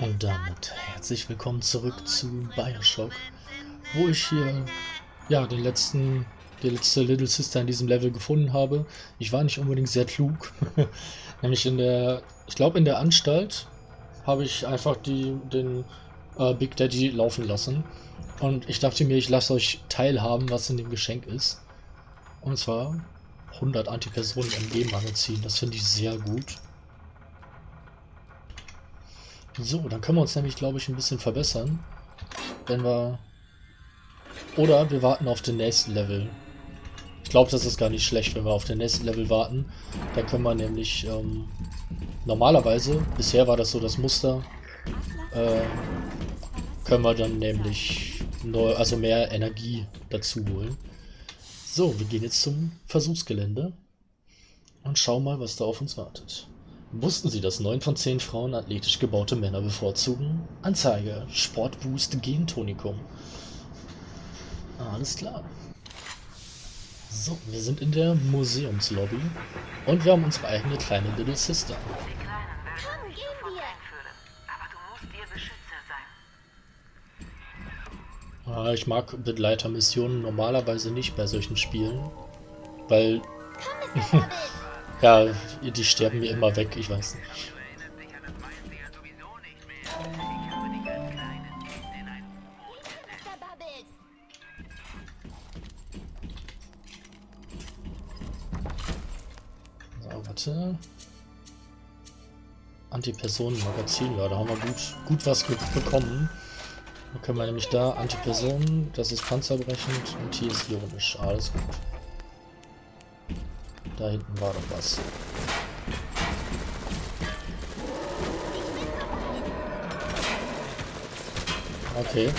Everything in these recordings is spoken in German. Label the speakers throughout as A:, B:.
A: Und damit herzlich willkommen zurück zu Bioshock, wo ich hier ja den letzten, die letzte Little Sister in diesem Level gefunden habe. Ich war nicht unbedingt sehr klug, nämlich in der, ich glaube in der Anstalt habe ich einfach die, den äh, Big Daddy laufen lassen. Und ich dachte mir, ich lasse euch teilhaben, was in dem Geschenk ist. Und zwar 100 Antipersonen-MG-Magazin. Das finde ich sehr gut. So, dann können wir uns nämlich, glaube ich, ein bisschen verbessern. Wenn wir... Oder wir warten auf den nächsten Level. Ich glaube, das ist gar nicht schlecht, wenn wir auf den nächsten Level warten. Da können wir nämlich... Ähm, normalerweise, bisher war das so das Muster, äh, können wir dann nämlich neu, also mehr Energie dazu holen. So, wir gehen jetzt zum Versuchsgelände und schauen mal, was da auf uns wartet. Wussten Sie, dass 9 von 10 Frauen athletisch gebaute Männer bevorzugen? Anzeige. Sportboost Gentonikum. Alles klar. So, wir sind in der Museumslobby und wir haben unsere eigene kleine Little Sister.
B: Komm, gehen wir.
A: Ah, Ich mag Begleitermissionen normalerweise nicht bei solchen Spielen, weil
C: Komm.
A: Ja, die sterben mir immer weg, ich weiß nicht. So, warte. Antipersonen-Magazin, ja, da haben wir gut, gut was bekommen. Dann können wir nämlich da Antipersonen, das ist panzerbrechend und hier ist ironisch. Alles gut. Da hinten war doch was. Okay.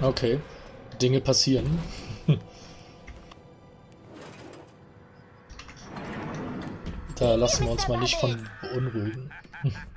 A: Okay. Dinge passieren. Da lassen wir uns mal nicht von beunruhigen.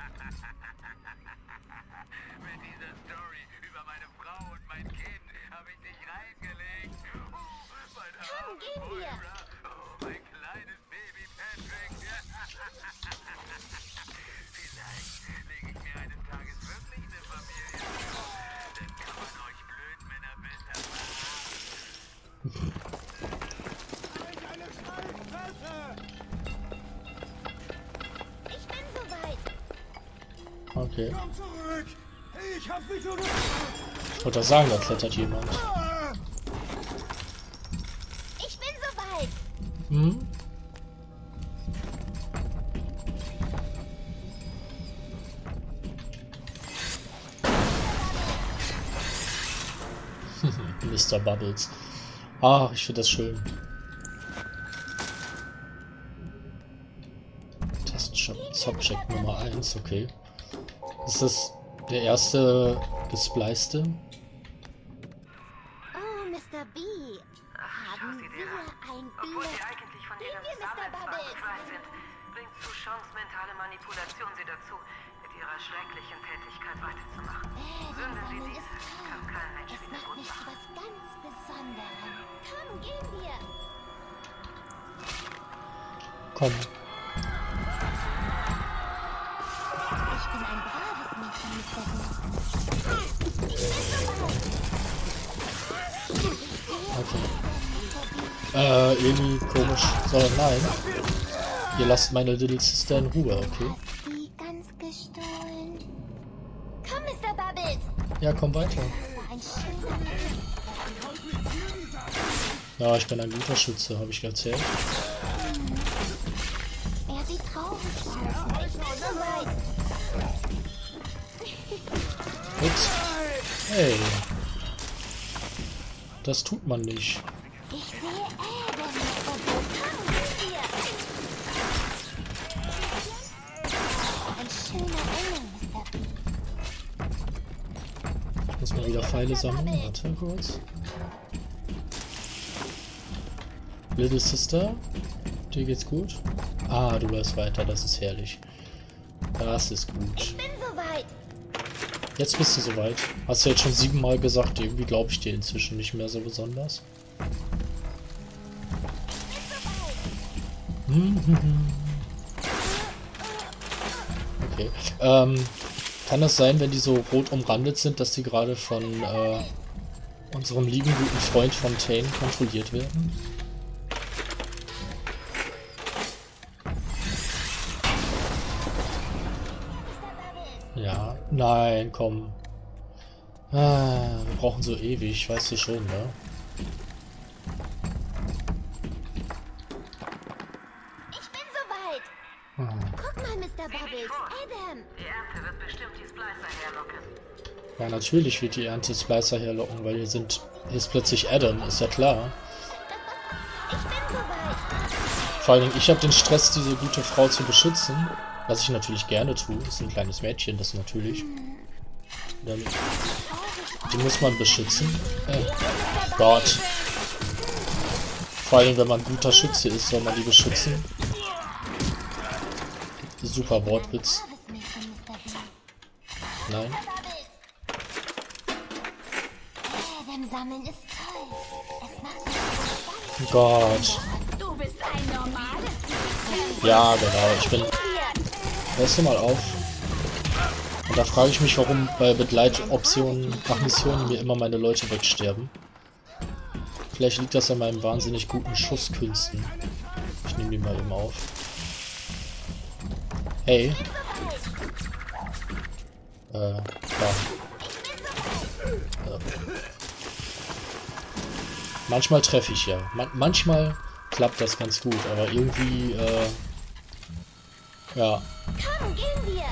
A: wollte sagen, da klettert jemand.
C: Ich bin soweit.
A: Hm? Mr. Bubbles. Ah, ich finde das schön. Tastenshop-Subject Nummer 1, okay. Ist das der erste gespleiste?
C: Soweit.
A: Okay. Äh, irgendwie komisch. So, nein. Ihr lasst meine Little Sister in Ruhe, okay?
C: Die ganz gestohlen. Komm, Mr. Bubbles.
A: Ja, komm weiter. Ja, ich bin ein guter Schütze, habe ich erzählt. Hey. Das tut man nicht.
C: Ich
A: muss mal wieder Pfeile sammeln. Warte kurz. Little Sister, dir geht's gut? Ah, du läufst weiter, das ist herrlich. Das ist gut. Jetzt bist du soweit. Hast du jetzt schon siebenmal gesagt, irgendwie glaube ich dir inzwischen nicht mehr so besonders. Okay. Ähm, kann das sein, wenn die so rot umrandet sind, dass die gerade von äh, unserem lieben guten Freund Fontaine kontrolliert werden? Ja, nein, komm. Ah, wir brauchen so ewig, weißt du schon, ne?
C: Ich bin soweit.
A: Ah.
C: Guck mal, Mr. Bubbles. Adam.
B: Die Ernte wird bestimmt die Splicer herlocken.
A: Ja, natürlich wird die Ernte Splicer herlocken, weil hier sind. Hier ist plötzlich Adam, ist ja klar.
C: Ich bin soweit.
A: Vor allen Dingen, ich habe den Stress, diese gute Frau zu beschützen. Was ich natürlich gerne tue. Ist ein kleines Mädchen, das natürlich. Dann, die muss man beschützen. Äh, Gott. Vor allem, wenn man ein guter Schütze ist, soll man die beschützen. Super Wortwitz. Nein. Gott. Ja, genau. Ich bin. Hörst du mal auf? Und da frage ich mich, warum bei Begleitoptionen nach Missionen mir immer meine Leute wegsterben. Vielleicht liegt das an meinen wahnsinnig guten Schusskünsten. Ich nehme die mal eben auf. Hey. Äh, ja. Äh. Manchmal treffe ich ja. Man manchmal klappt das ganz gut, aber irgendwie, äh, ja,
C: Komm, gehen wir.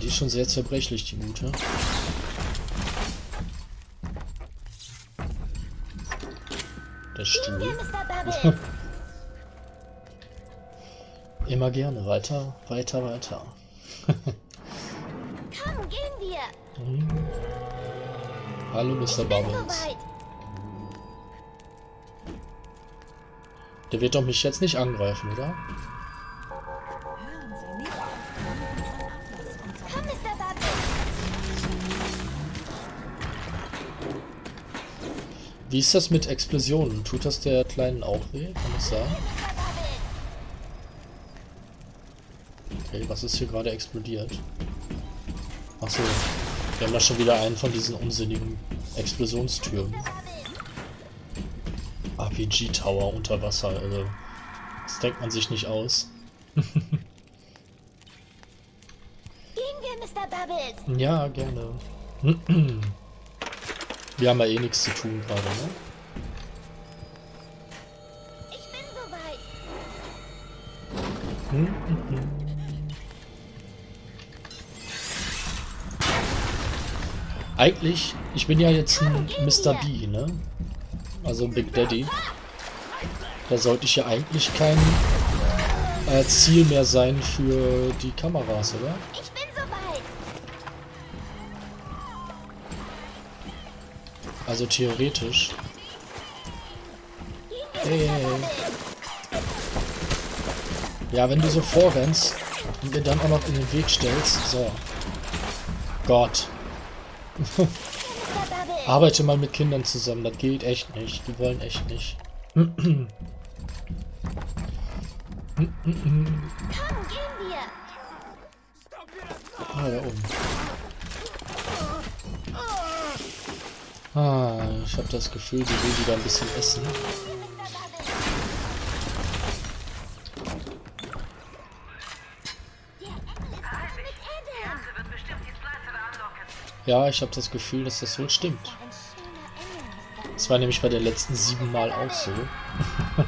A: die ist schon sehr zerbrechlich, die gute. Der
C: wir,
A: Stuhl. Immer gerne. Weiter, weiter, weiter.
C: Komm, gehen wir.
A: Hallo, Mr. Bubbles. Der wird doch mich jetzt nicht angreifen, oder? Wie ist das mit Explosionen? Tut das der Kleinen auch weh? Kann?
C: Mr. Bubbles.
A: Okay, was ist hier gerade explodiert? Achso, wir haben da schon wieder einen von diesen unsinnigen Explosionstürmen. RPG-Tower unter Wasser, also. Das denkt man sich nicht aus.
C: Gehen wir, Mr. Bubbles.
A: Ja, gerne. Wir haben ja eh nichts zu tun gerade, ne?
C: Ich bin soweit.
A: Eigentlich, ich bin ja jetzt ein Mr. B, ne? Also ein Big Daddy. Da sollte ich ja eigentlich kein äh, Ziel mehr sein für die Kameras, oder?
C: Ich bin
A: Also theoretisch. Hey, hey, hey. Ja, wenn du so vorrennst und mir dann auch noch in den Weg stellst, so. Gott. Arbeite mal mit Kindern zusammen, das geht echt nicht. Die wollen echt nicht. Ah, da oben. Ah, ich habe das Gefühl, sie will wieder ein bisschen essen.
C: Der.
A: Ja, ich habe das Gefühl, dass das wohl stimmt. Das war nämlich bei den letzten sieben Mal auch so.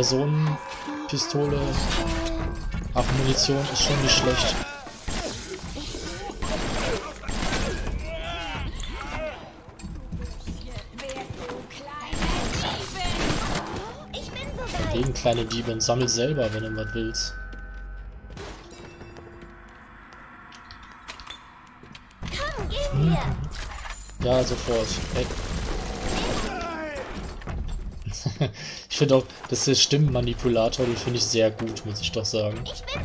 A: Personenpistole Ach, Munition ist schon nicht schlecht. Gegen kleine Diebe und sammel selber, wenn du was willst.
C: Hm.
A: Ja, sofort. Weg. finde auch, dass der Stimmenmanipulator, den finde ich sehr gut, muss ich doch sagen.
C: Ich bin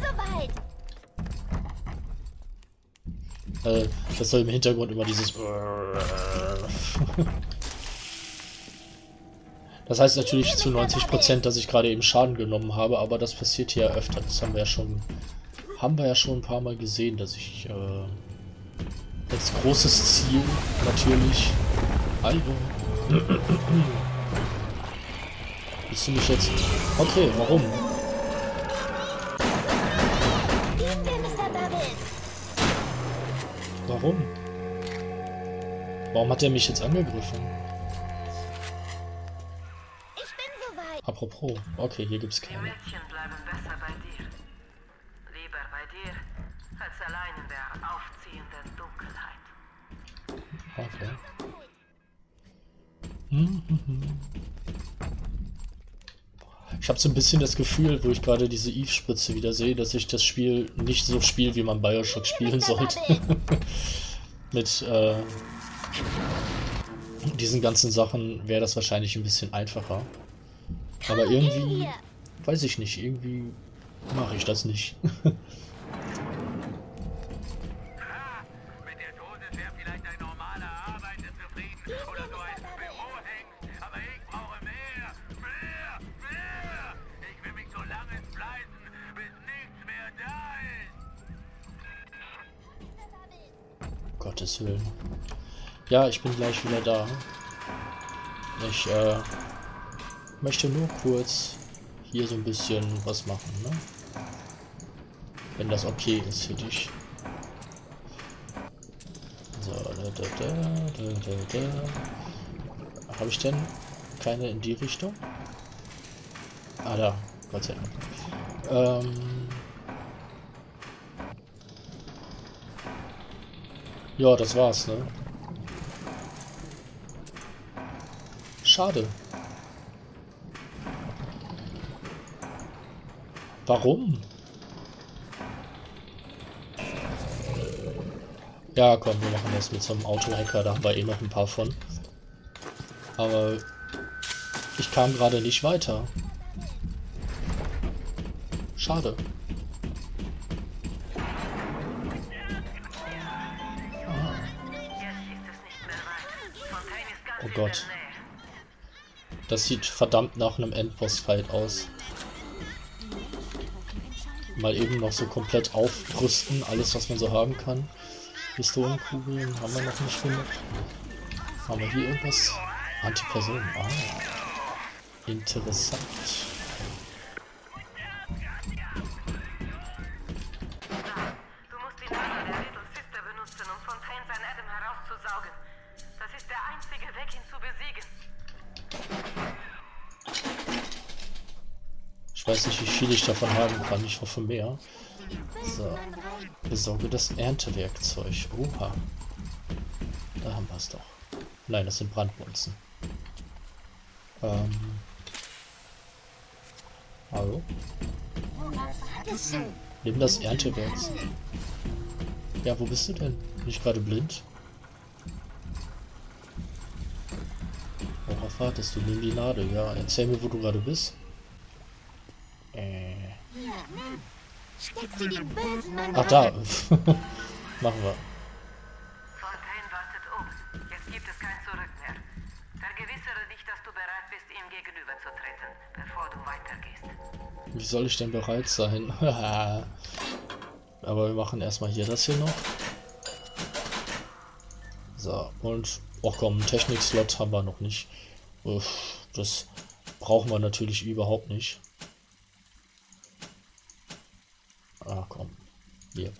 C: soweit.
A: Äh, das soll im Hintergrund immer dieses... Das heißt natürlich zu 90%, dass ich gerade eben Schaden genommen habe, aber das passiert hier ja öfter. Das haben wir ja schon, haben wir ja schon ein paar Mal gesehen, dass ich äh, als großes Ziel natürlich. Hallo. Willst du mich jetzt? Okay, warum? Warum? Warum hat er mich jetzt angegriffen?
C: Ich.
A: Apropos, okay, hier gibt's
B: Die
A: keine.
B: Mädchen bleiben besser bei dir. Lieber bei dir, als allein in der aufziehenden Dunkelheit.
A: Okay. Mhm. Ich habe so ein bisschen das Gefühl, wo ich gerade diese Eve-Spritze wieder sehe, dass ich das Spiel nicht so spiele, wie man Bioshock spielen sollte. Mit äh, diesen ganzen Sachen wäre das wahrscheinlich ein bisschen einfacher. Aber irgendwie, weiß ich nicht, irgendwie mache ich das nicht. Gottes Willen. Ja, ich bin gleich wieder da. Ich äh, möchte nur kurz hier so ein bisschen was machen, ne? Wenn das okay ist für dich. So, da, da, da, da, da, da. Habe ich denn keine in die Richtung? Ah, da. Gott sei Dank. Ähm, Ja, das war's, ne? Schade. Warum? Ja, komm, wir machen das mit so einem Autohacker, da haben wir eh noch ein paar von. Aber ich kam gerade nicht weiter. Schade. Gott. Das sieht verdammt nach einem Endboss-Fight aus. Mal eben noch so komplett aufrüsten, alles was man so haben kann. Pistolenkugeln haben wir noch nicht genug. Haben wir hier irgendwas? Antiperson. Ah. Interessant. Viel ich davon haben kann. Ich hoffe mehr. So. Besorge das Erntewerkzeug. Oha. Da haben wir es doch. Nein, das sind Brandbolzen. Ähm. Hallo? Nimm das Erntewerkzeug. Ja, wo bist du denn? Bin ich gerade blind? Worauf wartest du? Nimm die Nadel. Ja, erzähl mir, wo du gerade bist. Äh.
C: Hier, nimm. Steck sie dem bösen Mann
A: Ach, da. Machen wir.
B: Fontaine wartet oben. Jetzt gibt es kein Zurück mehr. Vergewissere dich, dass du bereit bist, ihm gegenüberzutreten, bevor du weitergehst.
A: Wie soll ich denn bereit sein? Aber wir machen erstmal hier das hier noch. So, und... Och komm, einen Technik-Slot haben wir noch nicht. Uff, das brauchen wir natürlich überhaupt nicht. Ah, komm. Hier.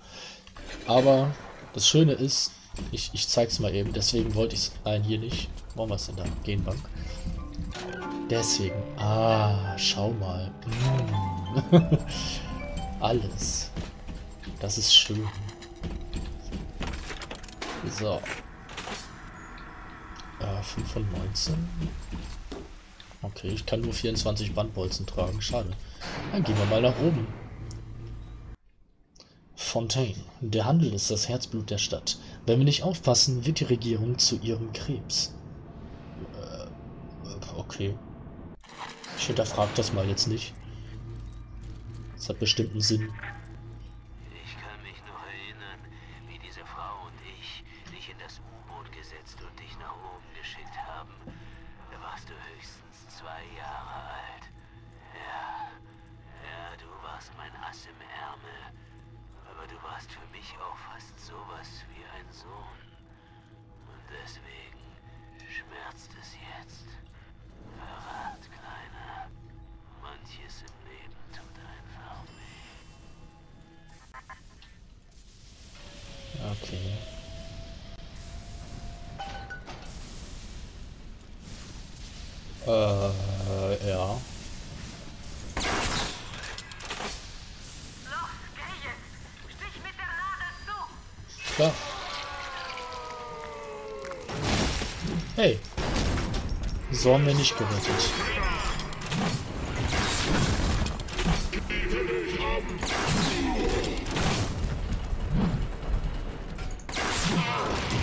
A: Aber das Schöne ist, ich, ich zeig's mal eben, deswegen wollte ich es... Nein, hier nicht. Wollen wir es in der Genbank? Deswegen. Ah, schau mal. Mm. Alles. Das ist schön. So. Äh, 5 von 19. Okay, ich kann nur 24 Bandbolzen tragen. Schade. Dann gehen wir mal nach oben. Fontaine. Der Handel ist das Herzblut der Stadt. Wenn wir nicht aufpassen, wird die Regierung zu ihrem Krebs. Äh, okay. Ich hinterfrage das mal jetzt nicht. Das hat bestimmt einen Sinn.
D: Ich kann mich noch erinnern, wie diese Frau und ich dich in das U-Boot gesetzt und dich nach oben geschickt haben. Da warst du höchstens zwei Jahre alt. Ja, ja, du warst mein Ass im Ärmel. Aber du warst für mich auch fast sowas wie ein Sohn. Und deswegen schmerzt es jetzt. Verrat, Kleiner. Manches im Leben tut einfach weh.
A: Okay. Äh, Klar. Hey. So haben wir nicht gerettet.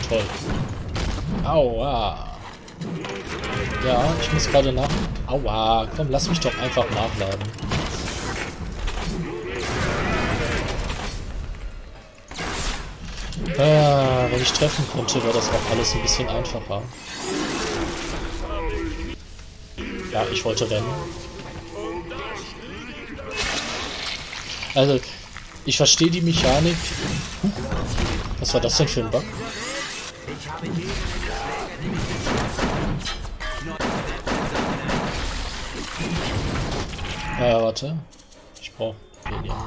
A: Toll. Aua. Ja, ich muss gerade nach... Aua, komm, lass mich doch einfach nachladen. Ah, wenn ich treffen könnte, wäre das auch alles ein bisschen einfacher. Ja, ich wollte rennen. Also, ich verstehe die Mechanik. Was war das denn für ein Bug? Äh, warte. Ich brauche weniger.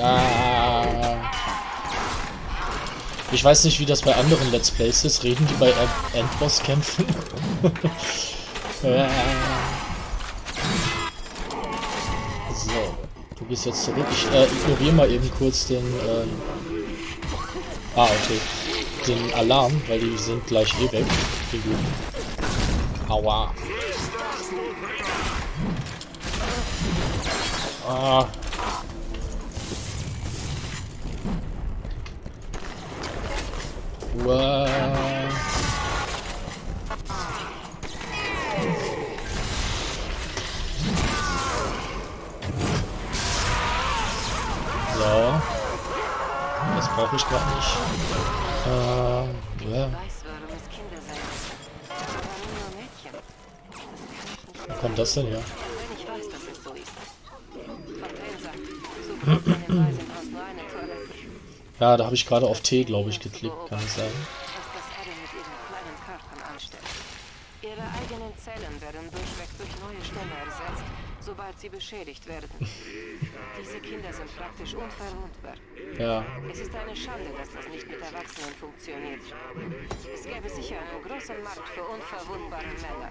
A: Ah. Ich weiß nicht, wie das bei anderen Let's Plays ist. Reden die bei End Endboss-Kämpfen? Ah. so, du gehst jetzt zurück. Ich äh, ignoriere mal eben kurz den... Ähm ah, okay. Den Alarm, weil die sind gleich eh weg. Okay, gut. Aua. Ah. Wow. So. Das brauche ich gar nicht. Äh, ja. Wo kommt das denn her?
B: Wenn
A: Ja, da habe ich gerade auf T, glaube ich, geklickt. Kann es sein?
B: Ihre eigenen Zellen werden durchweg durch neue Stämme ersetzt, sobald sie beschädigt werden. Diese Kinder sind praktisch unverwundbar.
A: Ja.
B: Es ist eine Schande, dass das nicht mit Erwachsenen funktioniert. Es gäbe sicher einen großen Markt für unverwundbare Männer.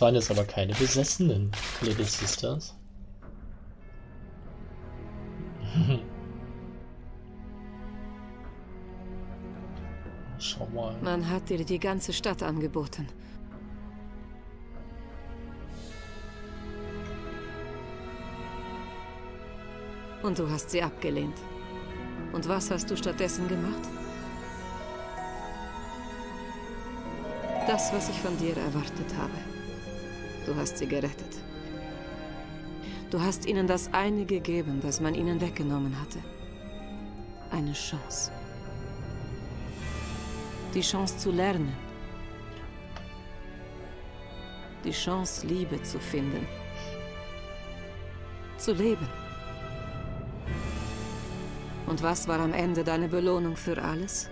A: waren jetzt aber keine besessenen Little Sisters. Schau mal.
B: Man hat dir die ganze Stadt angeboten. Und du hast sie abgelehnt. Und was hast du stattdessen gemacht? Das, was ich von dir erwartet habe. Du hast sie gerettet. Du hast ihnen das eine gegeben, das man ihnen weggenommen hatte. Eine Chance. Die Chance zu lernen. Die Chance, Liebe zu finden. Zu leben. Und was war am Ende deine Belohnung für alles?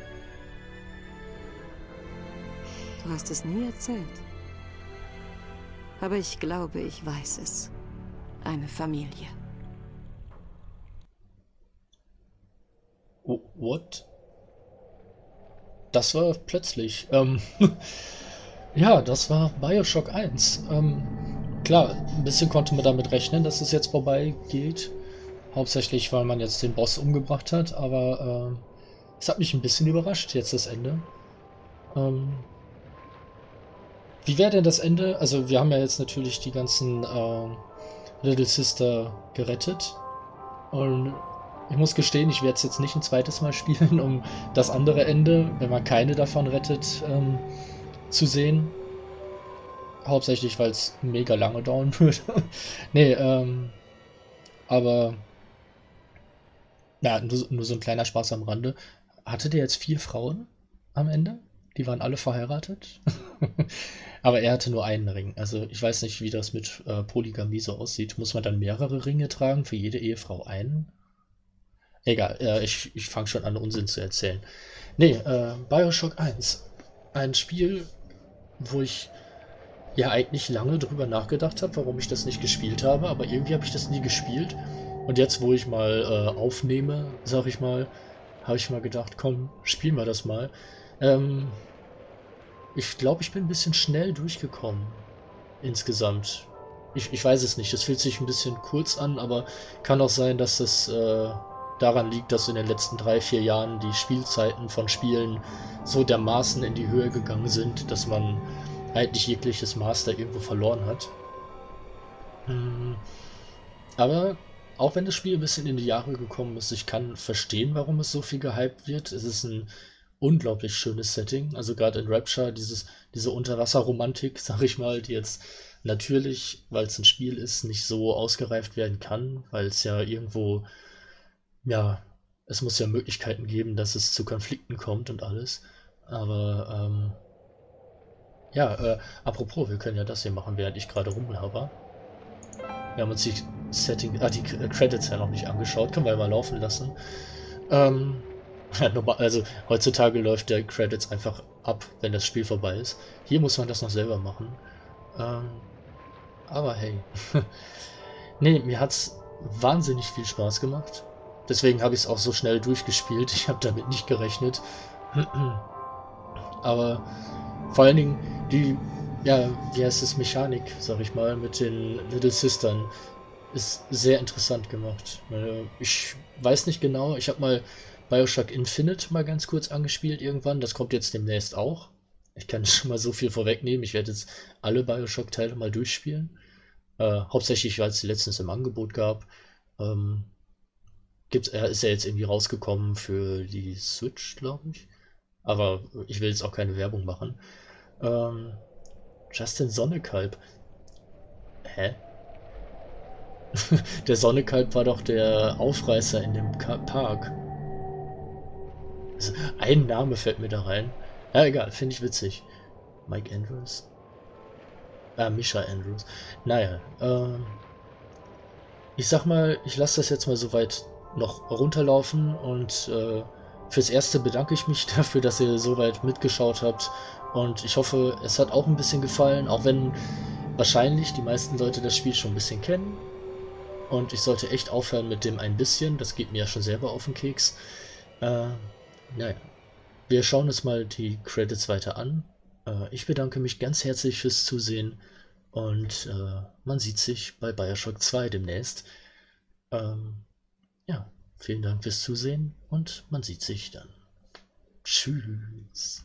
B: Du hast es nie erzählt. Aber ich glaube, ich weiß es. Eine Familie.
A: Oh, what? Das war plötzlich. Ähm, ja, das war Bioshock 1. Ähm, klar, ein bisschen konnte man damit rechnen, dass es jetzt vorbei geht. Hauptsächlich, weil man jetzt den Boss umgebracht hat, aber äh, es hat mich ein bisschen überrascht, jetzt das Ende. Ähm, wie wäre denn das Ende? Also, wir haben ja jetzt natürlich die ganzen äh, Little Sister gerettet. Und ich muss gestehen, ich werde es jetzt nicht ein zweites Mal spielen, um das andere Ende, wenn man keine davon rettet, ähm, zu sehen. Hauptsächlich, weil es mega lange dauern würde. nee, ähm, aber ja, nur, nur so ein kleiner Spaß am Rande. Hatte der jetzt vier Frauen am Ende? Die waren alle verheiratet? aber er hatte nur einen Ring. Also ich weiß nicht, wie das mit äh, Polygamie so aussieht. Muss man dann mehrere Ringe tragen, für jede Ehefrau einen? Egal, äh, ich, ich fange schon an, Unsinn zu erzählen. Nee, äh, Bioshock 1. Ein Spiel, wo ich ja eigentlich lange drüber nachgedacht habe, warum ich das nicht gespielt habe, aber irgendwie habe ich das nie gespielt. Und jetzt, wo ich mal äh, aufnehme, sag ich mal, habe ich mal gedacht, komm, spielen wir das mal. Ähm, ich glaube, ich bin ein bisschen schnell durchgekommen. Insgesamt. Ich, ich weiß es nicht. Es fühlt sich ein bisschen kurz an, aber kann auch sein, dass das äh, daran liegt, dass in den letzten drei, vier Jahren die Spielzeiten von Spielen so dermaßen in die Höhe gegangen sind, dass man eigentlich jegliches Master irgendwo verloren hat. Hm. Aber auch wenn das Spiel ein bisschen in die Jahre gekommen ist, ich kann verstehen, warum es so viel gehypt wird. Es ist ein unglaublich schönes Setting. Also gerade in Rapture, dieses, diese Unterwasserromantik, sag ich mal, die jetzt natürlich, weil es ein Spiel ist, nicht so ausgereift werden kann, weil es ja irgendwo, ja, es muss ja Möglichkeiten geben, dass es zu Konflikten kommt und alles. Aber ähm, ja, äh, apropos, wir können ja das hier machen, während ich gerade rumlaber. Wir haben uns die Setting, ah, die Credits ja noch nicht angeschaut, können wir ja mal laufen lassen. Ähm, also heutzutage läuft der Credits einfach ab, wenn das Spiel vorbei ist. Hier muss man das noch selber machen. Ähm, aber hey. nee, mir hat's wahnsinnig viel Spaß gemacht. Deswegen habe ich es auch so schnell durchgespielt. Ich habe damit nicht gerechnet. aber vor allen Dingen die, ja, wie heißt es, Mechanik, sag ich mal, mit den Little Sistern ist sehr interessant gemacht. Äh, ich weiß nicht genau, ich habe mal Bioshock Infinite mal ganz kurz angespielt irgendwann. Das kommt jetzt demnächst auch. Ich kann schon mal so viel vorwegnehmen. Ich werde jetzt alle Bioshock-Teile mal durchspielen. Äh, hauptsächlich, weil es die letztens im Angebot gab. Ähm, gibt's, er ist ja jetzt irgendwie rausgekommen für die Switch, glaube ich. Aber ich will jetzt auch keine Werbung machen. Ähm, Justin Sonnekalb. Hä? der Sonnekalb war doch der Aufreißer in dem Park. Ein Name fällt mir da rein. Ja, egal, finde ich witzig. Mike Andrews? Ah, Misha Andrews. Naja, ähm, ich sag mal, ich lasse das jetzt mal soweit noch runterlaufen und äh, fürs Erste bedanke ich mich dafür, dass ihr soweit mitgeschaut habt und ich hoffe, es hat auch ein bisschen gefallen, auch wenn wahrscheinlich die meisten Leute das Spiel schon ein bisschen kennen. Und ich sollte echt aufhören mit dem ein bisschen, das geht mir ja schon selber auf den Keks. Äh, naja, wir schauen uns mal die Credits weiter an. Äh, ich bedanke mich ganz herzlich fürs Zusehen und äh, man sieht sich bei Bioshock 2 demnächst. Ähm, ja, vielen Dank fürs Zusehen und man sieht sich dann. Tschüss.